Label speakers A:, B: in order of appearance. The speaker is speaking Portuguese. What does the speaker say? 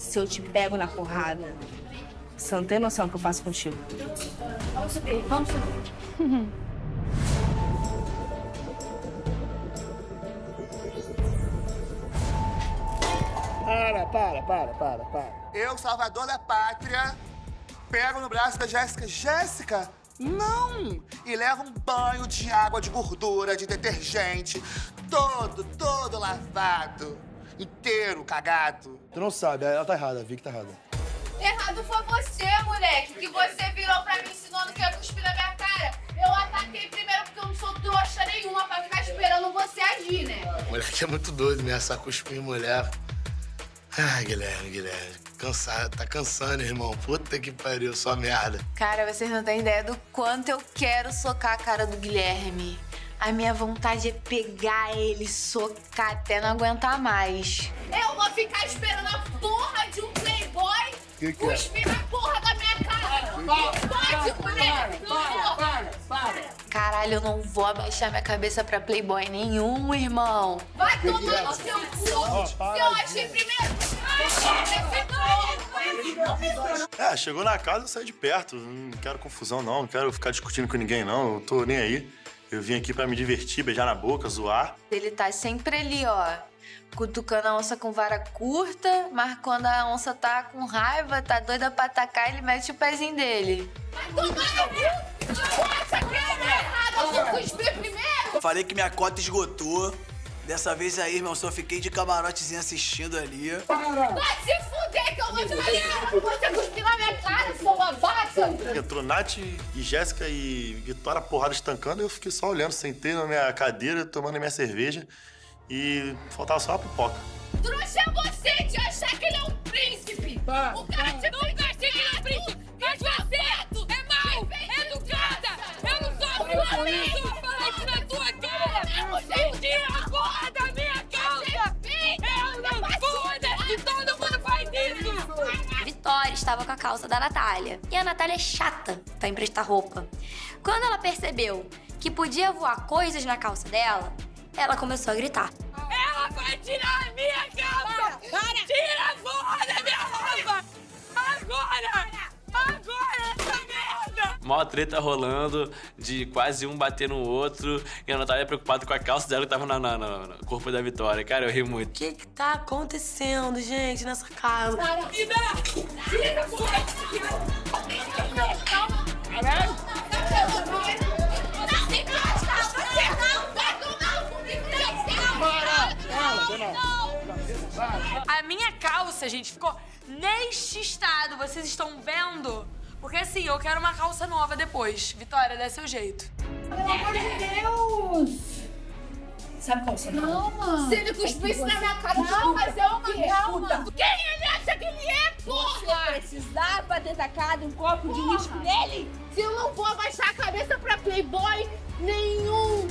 A: se eu te pego na porrada. Você não tem noção do que eu faço contigo.
B: Vamos subir, vamos subir.
C: Para, para, para, para, para.
D: Eu, salvador da pátria, pego no braço da Jéssica. Jéssica, não! E levo um banho de água, de gordura, de detergente, todo, todo lavado, inteiro, cagado.
C: Tu não sabe, ela tá errada, a Vicky tá errada.
E: Errado foi você, moleque, que você virou pra mim ensinando que ia cuspir na minha cara. Eu ataquei primeiro porque eu não sou trouxa nenhuma pra ficar esperando você agir, né?
F: Moleque é muito doido mesmo, essa cuspir mulher. Ai, Guilherme, Guilherme. Cansado, tá cansando, irmão. Puta que pariu, só merda.
E: Cara, vocês não têm ideia do quanto eu quero socar a cara do Guilherme. A minha vontade é pegar ele, socar até não aguentar mais. Eu vou ficar esperando a porra de um playboy
C: Que que é?
E: cuspir na porra da minha cara. Não pode, mulher! Não. Caralho, eu não vou abaixar minha cabeça pra playboy nenhum, irmão. Vai tomar no seu cu!
C: para
E: Eu achei primeiro!
G: É, chegou na casa, eu saí de perto. Não quero confusão, não. Não quero ficar discutindo com ninguém, não. Eu tô nem aí. Eu vim aqui pra me divertir, beijar na boca, zoar.
E: Ele tá sempre ali, ó. Cutucando a onça com vara curta, mas quando a onça tá com raiva, tá doida pra atacar, ele mete o pezinho dele. Vai tomar Nossa, que é! Eu primeiro!
H: Falei que minha cota esgotou. Dessa vez aí, irmão, só fiquei de camarotezinho assistindo ali.
E: Vai se fuder que eu vou te matar! Você cuspir na minha cara, sua babaca!
G: Entrou Nath e Jéssica e Vitória porrada estancando. Eu fiquei só olhando, sentei na minha cadeira, tomando a minha cerveja. E faltava só a pipoca.
E: Trouxa é você de achar que ele é um príncipe! O cara
I: estava com a calça da Natália. E a Natália é chata pra emprestar roupa. Quando ela percebeu que podia voar coisas na calça dela, ela começou a gritar.
E: Ela vai tirar a minha calça! Tira a porra da
J: Mó treta rolando, de quase um bater no outro, e a Natália preocupada com a calça dela que tava na, na- na- no corpo da Vitória. Cara, eu ri muito.
A: O que que tá acontecendo, gente, nessa casa?
E: Dá! Tira essa porra! Caralho!
A: A minha calça, gente, ficou neste estado. Vocês estão vendo? Porque assim, eu quero uma calça nova depois. Vitória, dá seu jeito.
B: Pelo amor de Deus! Sabe qual é o seu Calma.
E: Se ele cuspisse na minha cara, eu vou fazer uma calma! Quem ele acha que ele é, porra?
B: Precisava ter tacado um copo de uísque nele?
E: Se eu não vou abaixar a cabeça pra playboy nenhum